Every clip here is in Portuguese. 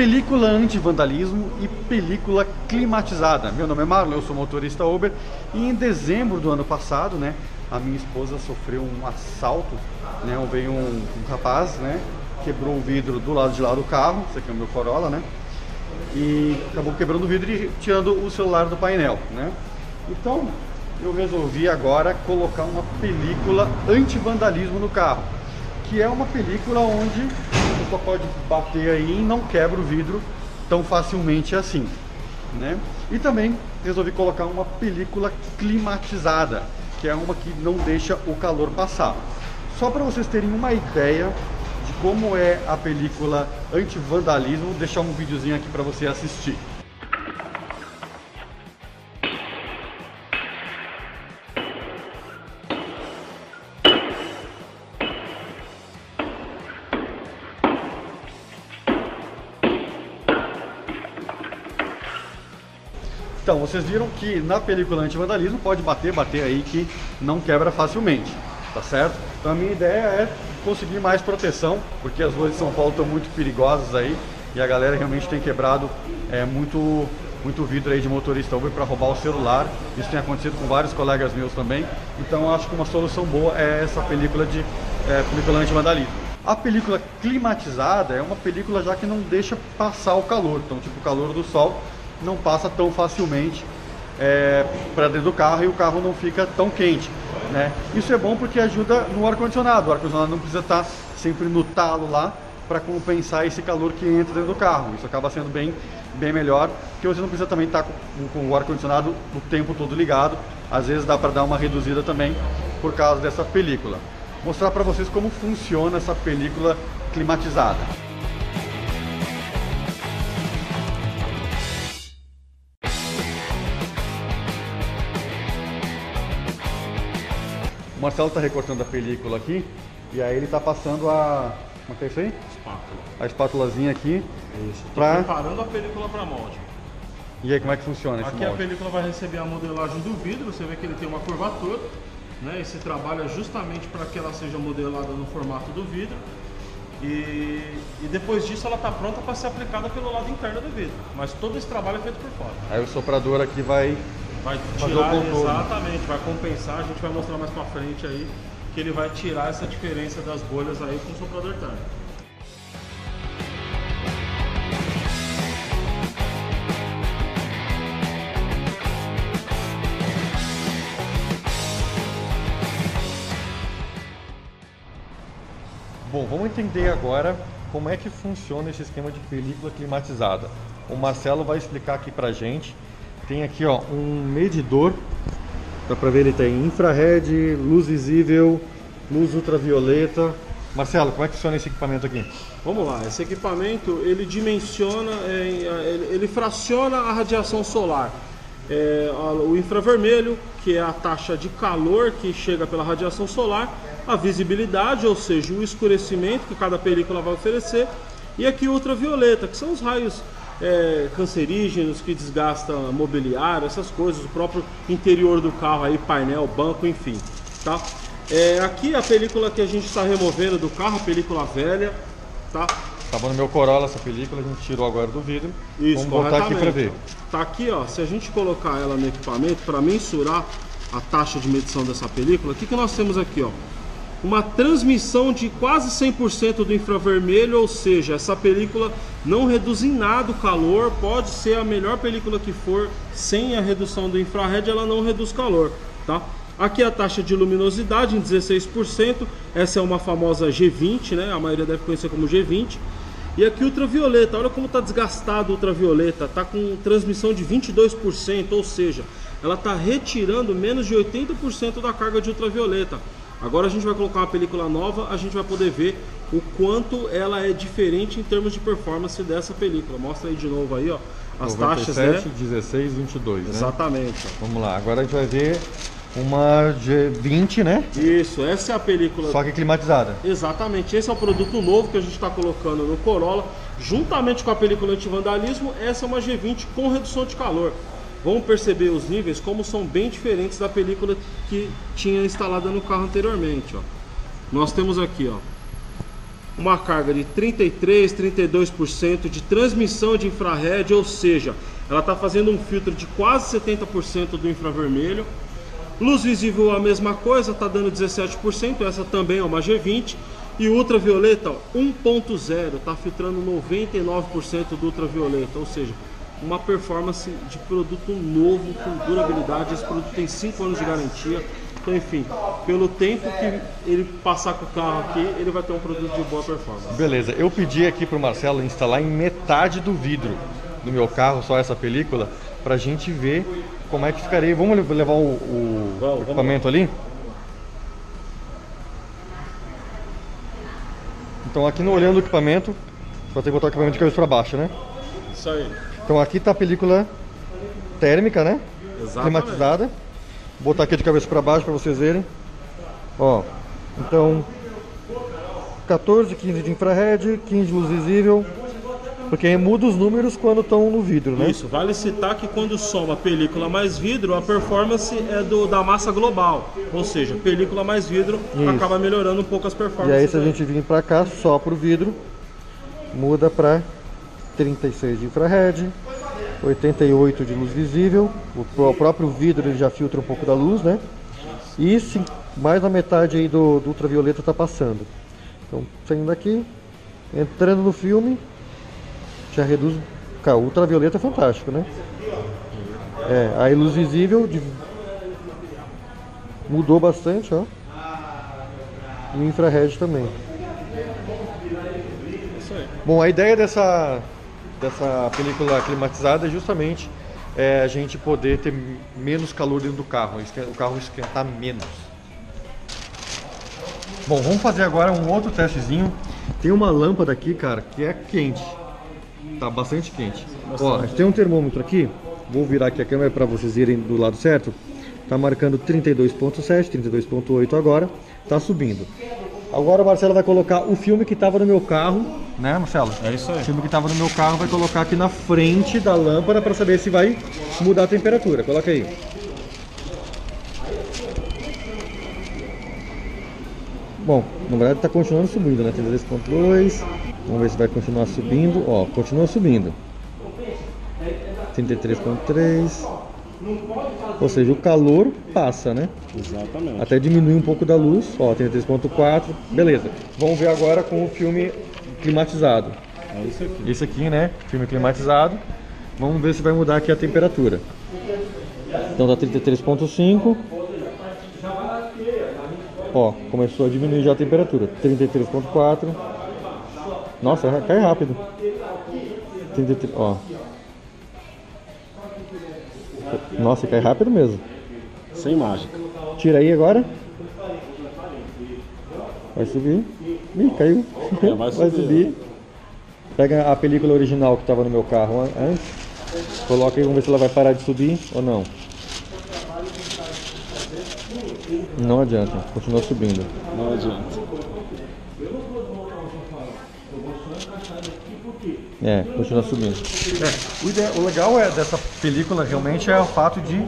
película anti-vandalismo e película climatizada. Meu nome é Marlon, eu sou motorista Uber e em dezembro do ano passado, né, a minha esposa sofreu um assalto, né, veio um, um rapaz, né, quebrou o vidro do lado de lá do carro, esse aqui é o meu Corolla, né, e acabou quebrando o vidro e tirando o celular do painel, né. Então, eu resolvi agora colocar uma película anti-vandalismo no carro, que é uma película onde você pode bater aí e não quebra o vidro tão facilmente assim, né? E também resolvi colocar uma película climatizada, que é uma que não deixa o calor passar. Só para vocês terem uma ideia de como é a película anti-vandalismo, vou deixar um videozinho aqui para você assistir. Vocês viram que na película anti-vandalismo pode bater, bater aí que não quebra facilmente, tá certo? Então a minha ideia é conseguir mais proteção, porque as ruas de São Paulo estão muito perigosas aí e a galera realmente tem quebrado é, muito, muito vidro aí de motorista Uber para roubar o celular. Isso tem acontecido com vários colegas meus também. Então acho que uma solução boa é essa película de é, película anti-vandalismo. A película climatizada é uma película já que não deixa passar o calor, então tipo o calor do sol não passa tão facilmente é, para dentro do carro e o carro não fica tão quente. Né? Isso é bom porque ajuda no ar-condicionado. O ar-condicionado não precisa estar tá sempre no talo lá para compensar esse calor que entra dentro do carro. Isso acaba sendo bem, bem melhor, porque você não precisa também estar tá com, com o ar-condicionado o tempo todo ligado. Às vezes dá para dar uma reduzida também por causa dessa película. Mostrar para vocês como funciona essa película climatizada. O Marcelo está recortando a película aqui e aí ele está passando a. Como é que é isso aí? Espátula. A espátulazinha aqui. Isso. Pra... preparando a película para molde. E aí como é que funciona esse Aqui molde? a película vai receber a modelagem do vidro, você vê que ele tem uma curvatura. Né? Esse trabalho é justamente para que ela seja modelada no formato do vidro. E, e depois disso ela está pronta para ser aplicada pelo lado interno do vidro. Mas todo esse trabalho é feito por fora. Aí o soprador aqui vai. Vai tirar, exatamente, vai compensar, a gente vai mostrar mais pra frente aí, que ele vai tirar essa diferença das bolhas aí com o soprador térmico. Bom, vamos entender agora como é que funciona esse esquema de película climatizada. O Marcelo vai explicar aqui pra gente. Tem aqui ó, um medidor, dá pra ver ele tem infrared, luz visível, luz ultravioleta. Marcelo, como é que funciona esse equipamento aqui? Vamos lá, esse equipamento ele dimensiona, é, ele, fraciona a radiação solar. É, o infravermelho, que é a taxa de calor que chega pela radiação solar, a visibilidade, ou seja, o escurecimento que cada película vai oferecer, e aqui ultravioleta, que são os raios é, cancerígenos que desgastam mobiliário, essas coisas, o próprio interior do carro, aí, painel, banco, enfim. Tá? É, aqui a película que a gente está removendo do carro, a película velha, tá? Tava no meu Corolla essa película, a gente tirou agora do vidro. Isso, Vamos botar aqui pra ver. Tá aqui, ó. Se a gente colocar ela no equipamento para mensurar a taxa de medição dessa película, o que, que nós temos aqui, ó? Uma transmissão de quase 100% do infravermelho, ou seja, essa película não reduz em nada o calor, pode ser a melhor película que for, sem a redução do infrared, ela não reduz calor, tá? Aqui a taxa de luminosidade em 16%, essa é uma famosa G20, né? A maioria deve conhecer como G20. E aqui ultravioleta, olha como está desgastado o ultravioleta, está com transmissão de 22%, ou seja, ela está retirando menos de 80% da carga de ultravioleta. Agora a gente vai colocar uma película nova, a gente vai poder ver o quanto ela é diferente em termos de performance dessa película. Mostra aí de novo aí, ó, as taxas, 97, né? 16, 22, né? Exatamente. ó. Vamos lá, agora a gente vai ver uma G20, né? Isso, essa é a película Só que climatizada. Exatamente, esse é o produto novo que a gente está colocando no Corolla, juntamente com a película anti-vandalismo, essa é uma G20 com redução de calor. Vamos perceber os níveis como são bem diferentes da película que tinha instalada no carro anteriormente. Ó. Nós temos aqui ó, uma carga de 33, 32% de transmissão de infrared, ou seja, ela está fazendo um filtro de quase 70% do infravermelho. Luz visível a mesma coisa, está dando 17%, essa também é uma G20. E ultravioleta 1.0, está filtrando 99% do ultravioleta, ou seja, uma performance de produto novo com durabilidade. Esse produto tem 5 anos de garantia. Então, enfim, pelo tempo que ele passar com o carro aqui, ele vai ter um produto de boa performance. Beleza, eu pedi aqui para o Marcelo instalar em metade do vidro do meu carro só essa película para a gente ver como é que ficaria. Vamos levar o, o vamos, equipamento vamos. ali? Então aqui no olhando o equipamento, vai ter que botar o equipamento de cabeça para baixo, né? Isso aí. Então aqui está a película térmica, né? Exatamente. Climatizada. Vou botar aqui de cabeça para baixo para vocês verem. Ó, então 14, 15 de infrared, 15 de luz visível, porque muda os números quando estão no vidro, né? Isso, vale citar que quando soma película mais vidro, a performance é do, da massa global. Ou seja, película mais vidro Isso. acaba melhorando um pouco as performances. E aí se a gente vir para cá, só para o vidro, muda para 36 de infrared, 88 de luz visível. O próprio vidro ele já filtra um pouco da luz, né? E sim, mais da metade aí do, do ultravioleta está passando. Então, saindo daqui, entrando no filme, já reduz. Cara, o ultravioleta é fantástico, né? É, aí luz visível de... mudou bastante, ó. E o infrared também. Bom, a ideia dessa dessa película climatizada é justamente é, a gente poder ter menos calor dentro do carro, o carro esquentar menos. Bom, vamos fazer agora um outro testezinho. Tem uma lâmpada aqui, cara, que é quente. Tá bastante quente. Bastante. Ó, a gente tem um termômetro aqui. Vou virar aqui a câmera para vocês irem do lado certo. Tá marcando 32.7, 32.8 agora. Tá subindo. Agora o Marcelo vai colocar o filme que estava no meu carro, né, Marcelo? É isso aí. O filme que estava no meu carro vai colocar aqui na frente da lâmpada para saber se vai mudar a temperatura. Coloca aí. Bom, na verdade está continuando subindo, né? 32.2. Vamos ver se vai continuar subindo. Ó, continua subindo. 33.3. Ou seja, o calor passa, né? Exatamente. Até diminui um pouco da luz. Ó, 33.4. Beleza. Vamos ver agora com o filme climatizado. É isso aqui. Esse aqui, né? Filme climatizado. Vamos ver se vai mudar aqui a temperatura. Então dá 33.5. Ó, começou a diminuir já a temperatura. 33.4. Nossa, cai rápido. 33, ó. Nossa, cai rápido mesmo. Sem mágica. Tira aí agora. Vai subir. Ih, caiu. É, vai, subir. vai subir. Pega a película original que estava no meu carro antes. Coloca aí, vamos ver se ela vai parar de subir ou não. Não adianta, continua subindo. Não adianta. É, continua subindo. É, o, ideia, o, legal é dessa película realmente é o fato de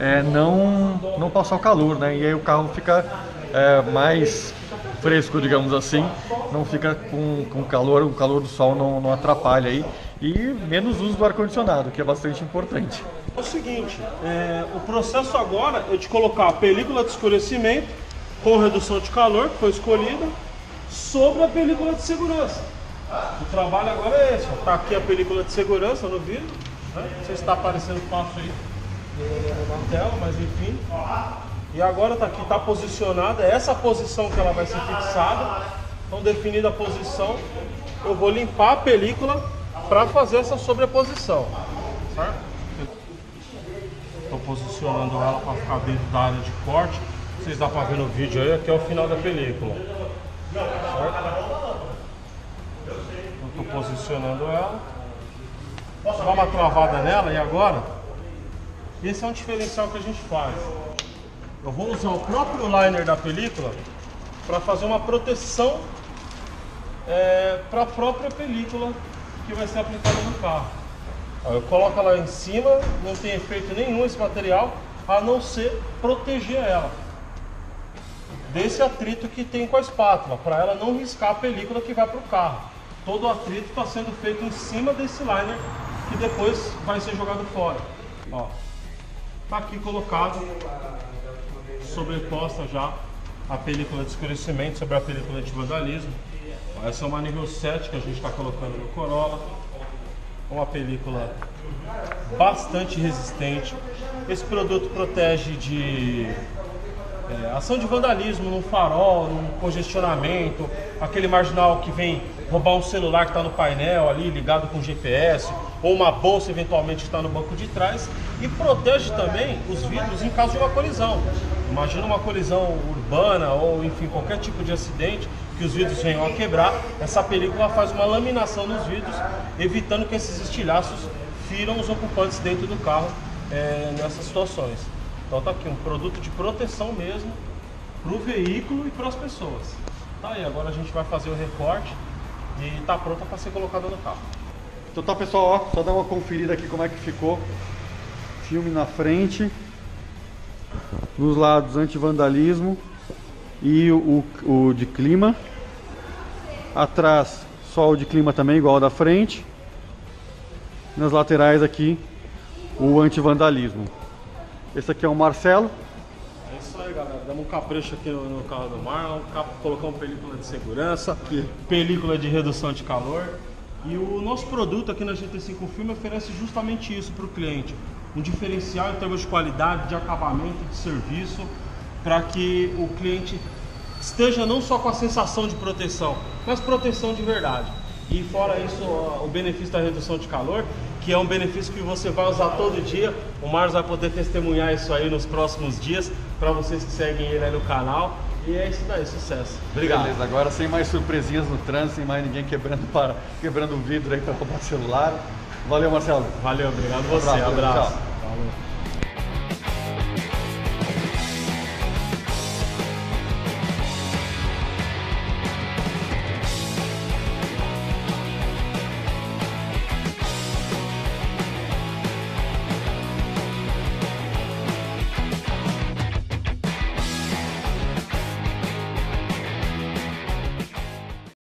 é, não, não passar o calor, né? E aí o carro fica é, mais fresco, digamos assim, não fica com, com calor, o calor do sol não, não atrapalha aí. E menos uso do ar-condicionado, que é bastante importante. É o seguinte, é, o processo agora é de colocar a película de escurecimento com redução de calor, que foi escolhida, sobre a película de segurança. O trabalho agora é esse, está aqui a película de segurança no vidro, né? não sei se está aparecendo fácil aí na tela, mas enfim. E agora está aqui, está posicionada, é essa posição que ela vai ser fixada. Então definida a posição, eu vou limpar a película para fazer essa sobreposição. Certo? Estou posicionando ela para ficar dentro da área de corte. Vocês dá para ver no vídeo aí, aqui é o final da película. Certo? Estou posicionando ela. Posso dar uma travada nela e agora? Esse é um diferencial que a gente faz. Eu vou usar o próprio liner da película para fazer uma proteção é, para a própria película que vai ser aplicada no carro. Eu coloco ela em cima, não tem efeito nenhum esse material, a não ser proteger ela. desse atrito que tem com a espátula, para ela não riscar a película que vai para o carro. Todo o atrito está sendo feito em cima desse liner que depois vai ser jogado fora. Ó, tá aqui colocado, sobreposta já a película de escurecimento sobre a película de vandalismo. Essa é uma nível 7 que a gente está colocando no Corolla. Uma película bastante resistente. Esse produto protege de é, ação de vandalismo no farol, no congestionamento, aquele marginal que vem roubar um celular que está no painel ali ligado com GPS, ou uma bolsa eventualmente que está no banco de trás, e protege também os vidros em caso de uma colisão. Imagina uma colisão urbana ou enfim qualquer tipo de acidente que os vidros venham a quebrar, essa película faz uma laminação nos vidros, evitando que esses estilhaços firam os ocupantes dentro do carro é, nessas situações. Então tá aqui um produto de proteção mesmo para o veículo e para as pessoas. Tá aí, agora a gente vai fazer o recorte e tá pronta para ser colocada no carro. Então tá pessoal, ó, só dar uma conferida aqui como é que ficou. Filme na frente, nos lados anti-vandalismo e o, o, o de clima. Atrás só o de clima também, igual ao da frente. Nas laterais aqui o anti-vandalismo. Esse aqui é o Marcelo. É isso aí, galera. Damos um capricho aqui no, no carro do Marlon. Colocamos película de segurança, aqui. película de redução de calor. E o nosso produto aqui na GT5 Filme oferece justamente isso para o cliente. Um diferencial em termos de qualidade, de acabamento, de serviço, para que o cliente esteja não só com a sensação de proteção, mas proteção de verdade. E fora isso, o benefício da redução de calor, que é um benefício que você vai usar todo dia. O Marcos vai poder testemunhar isso aí nos próximos dias, para vocês que seguem ele aí no canal. E é isso daí, sucesso. Obrigado. Beleza, agora sem mais surpresinhas no trânsito, sem mais ninguém quebrando para quebrando vidro aí para roubar celular. Valeu, Marcelo. Valeu, obrigado você. Um abraço. abraço.